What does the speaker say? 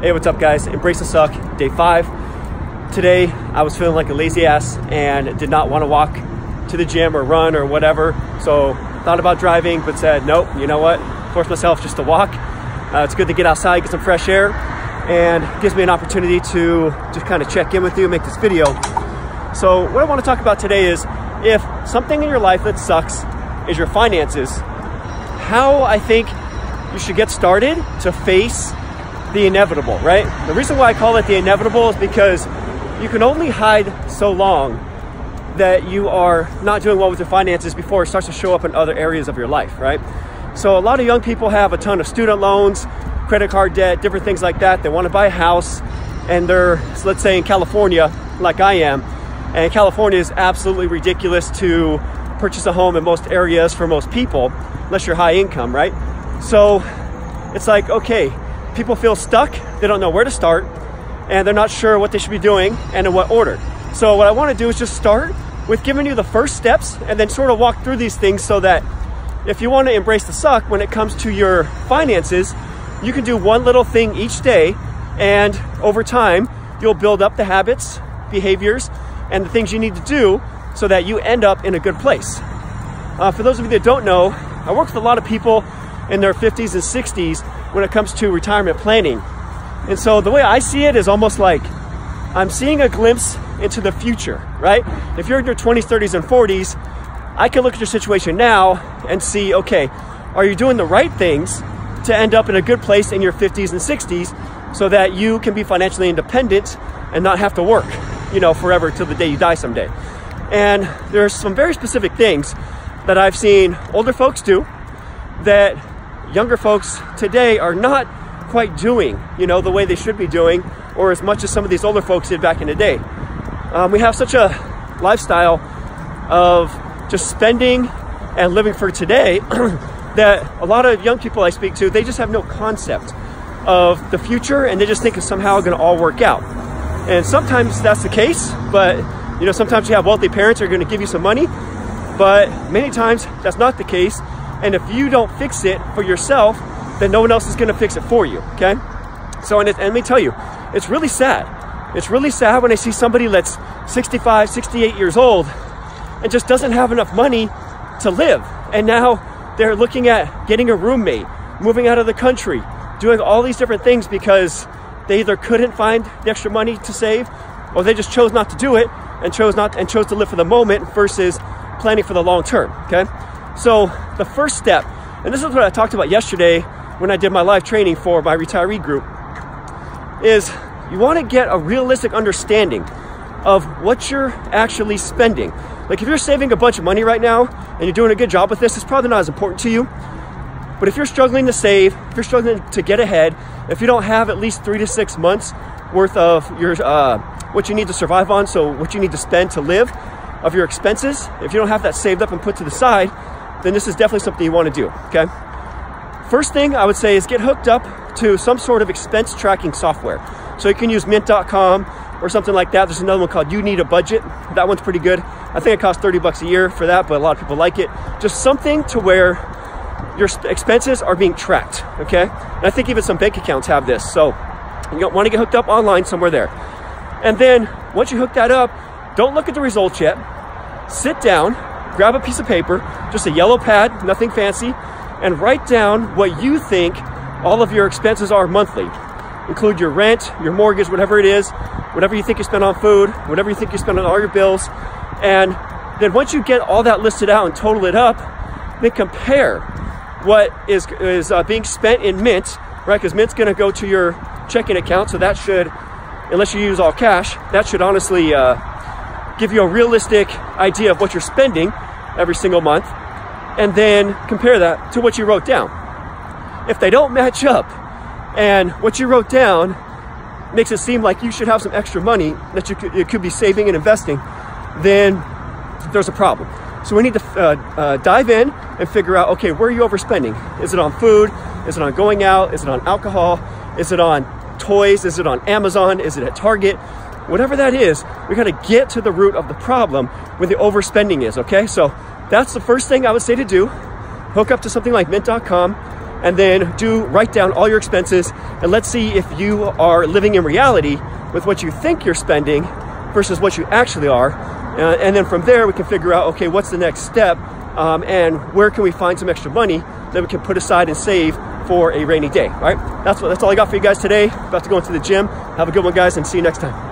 Hey, what's up, guys? Embrace the Suck, day five. Today, I was feeling like a lazy ass and did not want to walk to the gym or run or whatever. So, thought about driving, but said, nope, you know what? Forced myself just to walk. Uh, it's good to get outside, get some fresh air, and gives me an opportunity to just kind of check in with you, and make this video. So, what I want to talk about today is if something in your life that sucks is your finances, how I think you should get started to face the inevitable, right? The reason why I call it the inevitable is because you can only hide so long that you are not doing well with your finances before it starts to show up in other areas of your life, right? So a lot of young people have a ton of student loans, credit card debt, different things like that. They want to buy a house and they're, let's say in California, like I am, and California is absolutely ridiculous to purchase a home in most areas for most people, unless you're high income, right? So it's like, okay, people feel stuck, they don't know where to start, and they're not sure what they should be doing and in what order. So, what I want to do is just start with giving you the first steps and then sort of walk through these things so that if you want to embrace the suck when it comes to your finances, you can do one little thing each day, and over time, you'll build up the habits, behaviors, and the things you need to do so that you end up in a good place. Uh, for those of you that don't know, I work with a lot of people in their 50s and 60s when it comes to retirement planning. And so the way I see it is almost like I'm seeing a glimpse into the future, right? If you're in your 20s, 30s, and 40s, I can look at your situation now and see, okay, are you doing the right things to end up in a good place in your 50s and 60s so that you can be financially independent and not have to work, you know, forever till the day you die someday. And there's some very specific things that I've seen older folks do that younger folks today are not quite doing, you know, the way they should be doing, or as much as some of these older folks did back in the day. Um, we have such a lifestyle of just spending and living for today that a lot of young people I speak to, they just have no concept of the future and they just think it's somehow going to all work out. And sometimes that's the case, but you know, sometimes you have wealthy parents who are going to give you some money, but many times that's not the case and if you don't fix it for yourself, then no one else is going to fix it for you. Okay. So, and, it, and let me tell you, it's really sad. It's really sad when I see somebody that's 65, 68 years old and just doesn't have enough money to live. And now they're looking at getting a roommate, moving out of the country, doing all these different things because they either couldn't find the extra money to save or they just chose not to do it and chose not and chose to live for the moment versus planning for the long term. Okay. So the first step, and this is what I talked about yesterday when I did my live training for my retiree group, is you want to get a realistic understanding of what you're actually spending. Like if you're saving a bunch of money right now and you're doing a good job with this, it's probably not as important to you. But if you're struggling to save, if you're struggling to get ahead, if you don't have at least three to six months worth of your uh, what you need to survive on, so what you need to spend to live, of your expenses, if you don't have that saved up and put to the side, then this is definitely something you want to do, okay? First thing I would say is get hooked up to some sort of expense tracking software. So you can use mint.com or something like that. There's another one called You Need a Budget. That one's pretty good. I think it costs 30 bucks a year for that, but a lot of people like it. Just something to where your expenses are being tracked, okay? And I think even some bank accounts have this. So you want to get hooked up online somewhere there. And then once you hook that up, don't look at the results yet. Sit down grab a piece of paper, just a yellow pad, nothing fancy, and write down what you think all of your expenses are monthly. Include your rent, your mortgage, whatever it is, whatever you think you spend on food, whatever you think you spend on all your bills. And then once you get all that listed out and total it up, then compare what is, is uh, being spent in Mint, right? Because Mint's gonna go to your checking account, so that should, unless you use all cash, that should honestly uh, give you a realistic idea of what you're spending every single month, and then compare that to what you wrote down. If they don't match up, and what you wrote down makes it seem like you should have some extra money that you could, you could be saving and investing, then there's a problem. So we need to uh, uh, dive in and figure out okay, where are you overspending? Is it on food? Is it on going out? Is it on alcohol? Is it on toys? Is it on Amazon? Is it at Target? Whatever that is, we got to get to the root of the problem where the overspending is, okay? So that's the first thing I would say to do. Hook up to something like mint.com, and then do write down all your expenses and let's see if you are living in reality with what you think you're spending versus what you actually are. Uh, and then from there, we can figure out, okay, what's the next step um, and where can we find some extra money that we can put aside and save for a rainy day, right? That's what, that's all I got for you guys today. About to go into the gym. Have a good one, guys, and see you next time.